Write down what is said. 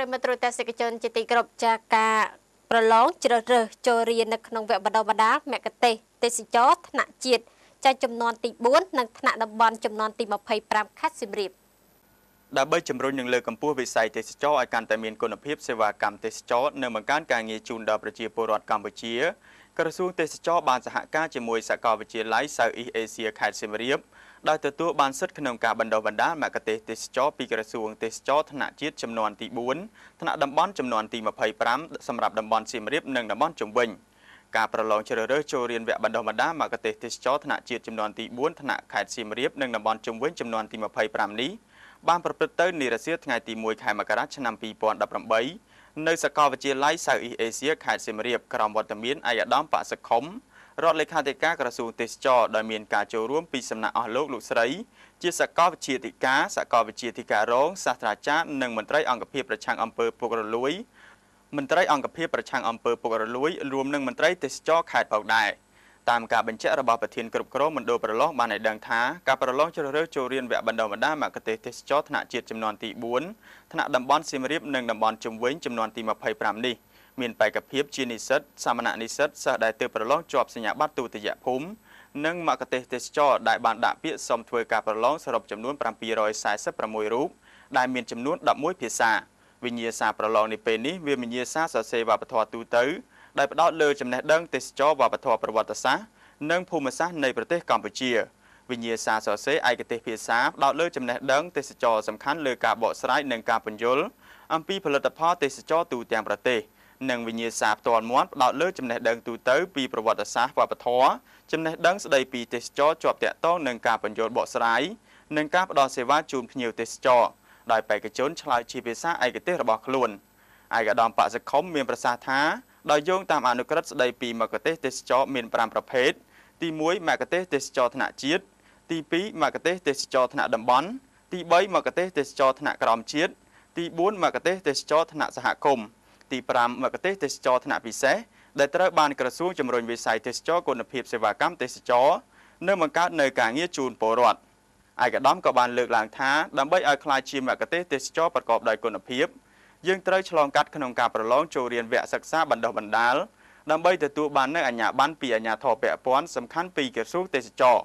ប្រិមត្តទ្រទស្សនិកជនជាទីគោរពចាការប្រឡងជ្រើសរើសចូលរៀននៅក្នុងវគ្គបណ្ដុះបណ្ដាលមគ្គុទ្ទេសក៍ទេសចរថ្នាក់ជាតិចាចំនួនទី4និងថ្នាក់តំបន់ចំនួនទី25ខេត្តសៀមរាបដើម្បីជំរុញនិងលើកកម្ពស់វិស័យទេសចរឲ្យកាន់តែមានគុណភាពសេវាកម្មទេសចរនិងបង្កើនការងារជូនដល់ប្រជាពលរដ្ឋកម្ពុជាក្រសួងទេសចរបានសហការជាមួយសាកលវិទ្យាល័យ Southeast Asia ខេត្តសៀមរាប ដោយទទួលបានសិទ្ធិក្នុងការបណ្ដុះបណ្ដាលមគ្គុទ្ទេសក៍ទេសចរពីក្រសួងទេសចរថ្នាក់ជាតិចំនួនទី4ថ្នាក់តំបន់ចំនួនទី25សម្រាប់តំបន់សៀមរាបនិងតំបន់ជុំវិញការប្រឡងជ្រើសរើសចូលរៀនវគ្គបណ្ដុះបណ្ដាលមគ្គុទ្ទេសក៍ទេសចរថ្នាក់ជាតិចំនួនទី4ថ្នាក់ខេត្តសៀមរាបនិងតំបន់ជុំវិញចំនួនទី25នេះបានប្រព្រឹត្តទៅនារសៀលថ្ងៃទី1ខែមករាឆ្នាំ2018នៅសាកលវិទ្យាល័យ Southeast Asia ខេត្តសៀមរាបក្រោមវត្តមានអាយដាមបសុខុម រដ្ឋលេខាធិការក្រសួងទេសចរដោយមានការចូលរួមពីសំណាក់អស់លោកលោកស្រី ជាសាកលវិទ្យាធិការសាកលវិទ្យាធិការរងសាស្ត្រាចារ្យនិងមន្ត្រីអង្គភាពប្រឆាំងអំពើពុករលួយមន្ត្រីអង្គភាពប្រឆាំងអំពើពុករលួយរួមនឹងមន្ត្រីទេសចរខេត្តផងដែរតាមការបញ្ជាក់របស់ប្រធានគ្រប់គ្រងមណ្ឌលប្រឡងបានឲ្យដឹងថាការប្រឡងជ្រើសរើសចូលរៀនវគ្គបណ្ដុះបណ្ដាលមគ្គុទ្ទេសក៍ទេសចរថ្នាក់ជាតិចំនួនទី4ថ្នាក់តំបន់សៀមរាបនិងតំបន់ជុំវិញចំនួនទី25នេះ មានបេក្ខភាពជានិស្សិតសាមណនិស្សិតសិស្សដែលទើបប្រឡងជាប់សញ្ញាបត្រទូតយភូមិនិងមគ្គុទ្ទេសក៍ទេសចរដែលបានដាក់ពាក្យសុំធ្វើការប្រឡងសរុបចំនួន746រូបដែលមានចំនួន11ភាសាវិញ្ញាសាប្រឡងនេះពេលនេះវាវិញ្ញាសាសរសេរវប្បធម៌ទូទៅដែលផ្ដោតលើចំណេះដឹងទេសចរវប្បធម៌ប្រវត្តិសាស្ត្រនិងភូមិសាស្ត្រនៃប្រទេសកម្ពុជាវិញ្ញាសាសរសេរឯកទេសភាសាផ្ដោតលើចំណេះដឹងទេសចរសំខាន់លើការបកស្រាយនិងការបញ្យលអំពីផលិតផលទេសចរទូទាំងប្រទេស និងវិញ្ញាសាផ្ទាល់មាត់ផ្ដោតលើចំណេះដឹងទូទៅពីប្រវត្តិសាស្ត្រវប្បធម៌ចំណេះដឹងស្ដីពីទេសចរជាប់តាក់ទងនឹងការបញ្យលបកស្រាយនិងការផ្ដល់សេវាជូនភ្ញៀវទេសចរដោយបេក្ខជនឆ្លើយជាភាសាឯកទេសរបស់ខ្លួនឯកឧត្តមបក្សខុមមានប្រសាសន៍ថាដោយយោងតាមអនុក្រឹត្យស្ដីពីមគ្គុទ្ទេសក៍ទេសចរមាន5ប្រភេទទី1មគ្គុទ្ទេសក៍ទេសចរថ្នាក់ជាតិទី2មគ្គុទ្ទេសក៍ទេសចរថ្នាក់តំបន់ទី3មគ្គុទ្ទេសក៍ទេសចរថ្នាក់ក្រោមជាតិទី4មគ្គុទ្ទេសក៍ទេសចរថ្នាក់សហគមន៍ ទី5មគ្គុទ្ទេសក៍ទេសចរថ្នាក់ពិសេសដែលត្រូវបានក្រសួងជំរុញវិស័យទេសចរគុណភាពសេវាកម្មទេសចរនិងបង្កើតនៅការងារជូនពលរដ្ឋឯកឧត្តមក៏បានលើកឡើងថាដើម្បីឲ្យខ្លាយជាមគ្គុទ្ទេសក៍ទេសចរប្រកបដោយគុណភាពយើងត្រូវឆ្លងកាត់ក្នុងការប្រឡងចូលរៀនវគ្គសិក្សាបណ្ដុះបណ្ដាលដើម្បីទទួលបាននូវអាជ្ញាប័ណ្ណពីអាជ្ញាធរពាក់ព័ន្ធសំខាន់ពីក្រសួងទេសចរ។